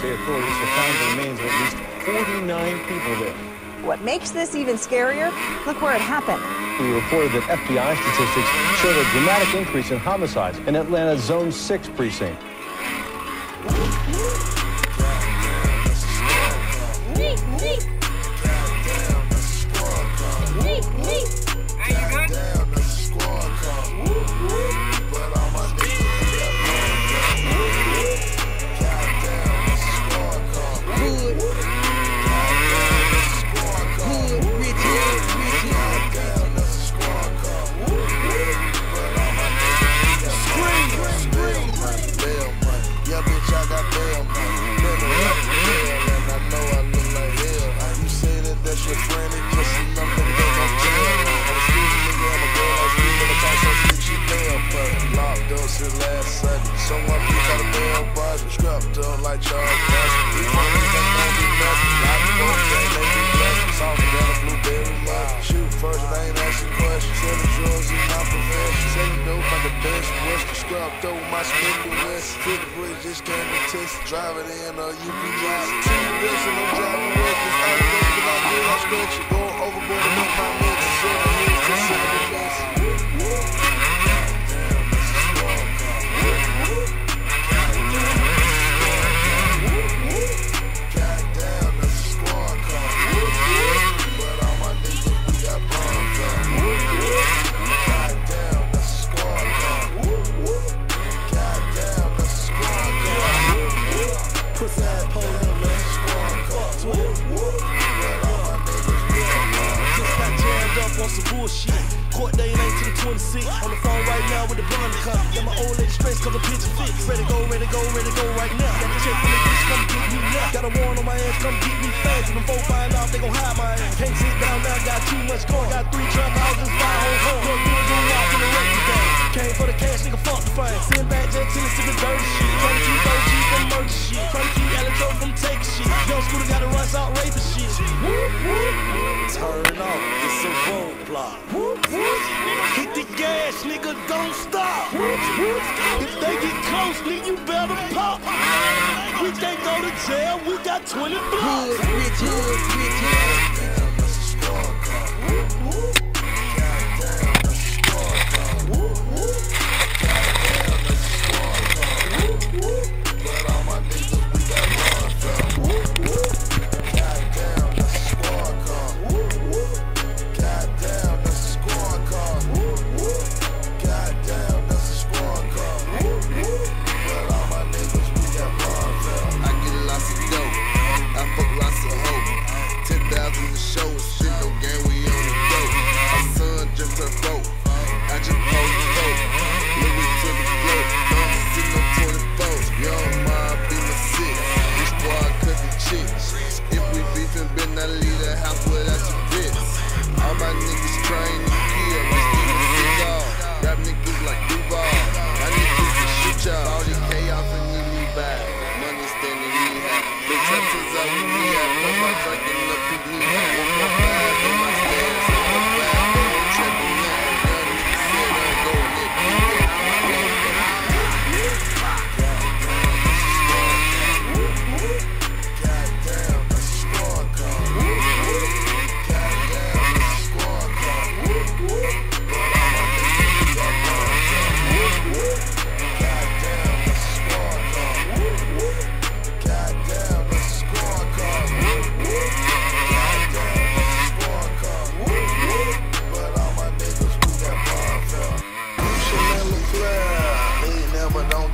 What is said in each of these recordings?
say authorities have found remains of at least 49 people there. What makes this even scarier? Look where it happened. We reported that FBI statistics showed a dramatic increase in homicides in Atlanta's Zone 6 precinct. a. Shoot first, ain't asking questions. Is my profession. Dope the the my and west. The bridge, just can't be tested. In and I'm driving with. I'm thinking. Going overboard to make my they gon' hide my ass. Can't sit down now, got too much going. Got three trap houses, five gon' rock in the today. Came for the cash, nigga, fuck the fame. Back, dirty shit. Keep from shit. Keep from taking shit. Young Scooter got a out raping shit. Whoop, whoop. Turn off. it's a roadblock. Whoop, whoop. Hit the gas, nigga, don't stop. Whoop, whoop. If they get close, nigga, you better pop. Go to jail, we got 20 blocks. Hood, rich, hood, rich, hood.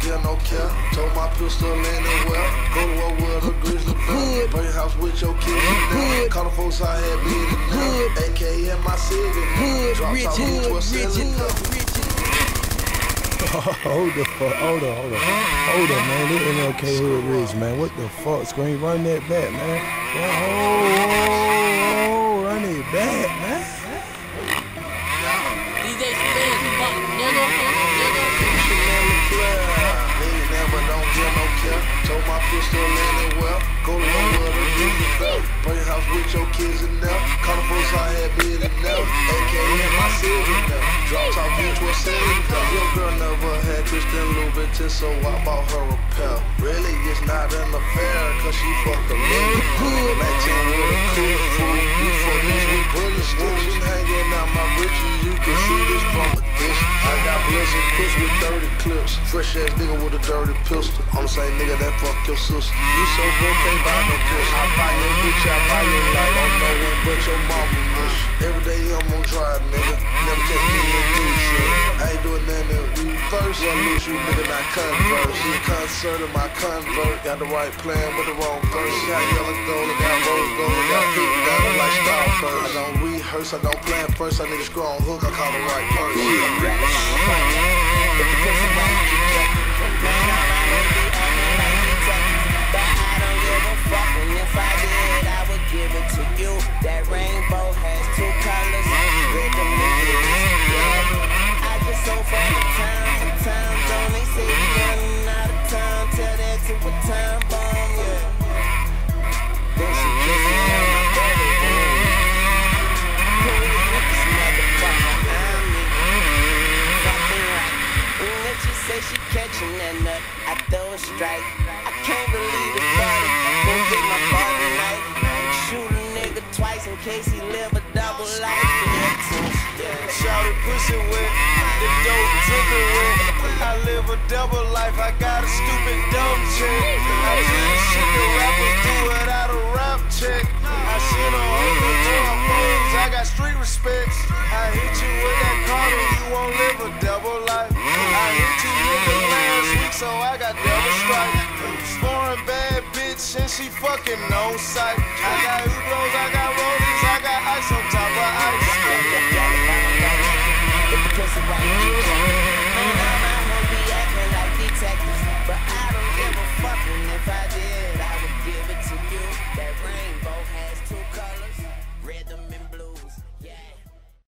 give no care. Told my pistol ain't it well. Go to war with a grizzly bear. Bring house with your kids. Hood. Call the folks I had been in. Hood. AK in my city. Hood. Drop rich, hood, rich, hood, hold the fuck, hold on, hold on, hold on, man. This MLK Hood Ridge, man. What the fuck? Screen, run that back, man. Whoa, whoa, whoa. city, though. Drops off into a city. Your girl never had Christian Louboutin, so I bought her a pair. Really, it's not an affair, cause she fucked a little. Matching with a cool fool. Got push with 30 clips. Fresh ass nigga with a dirty pistol. I'm the same nigga that fuck your sister. You so broke, can't buy no pussy. I buy your bitch, I buy your life. I'm no one but your mama wish. Every day I'm on drive, nigga. Never catch me in do shit. I ain't doing nothing to reverse. I lose you, nigga, not converse. You concert of my convert. Got the right plan with the wrong verse. Got yellow gold, got rose gold, got pink down like Starburst. I don't rehearse, I don't plan first. I need a screw on hook, I call the right person. If I did, I would give it to you. That rainbow has two colors, catching nut, uh, I throw a strike. I can't believe it, buddy. Go get my ball tonight. Shoot a nigga twice in case he live a double life. Shout it, pussy wet. The dope tipping wet. I live a double life. I got a stupid dumb chick. I do the shit that rappers do without a rap check. I seen a hundred to my friends. I got street respect. I hit you with that car you won't live a double life. I hit you nigga got double strike. Scoring bad bitch and she fucking no sight. I got Hublots, I got rollies, I got ice on top of ice.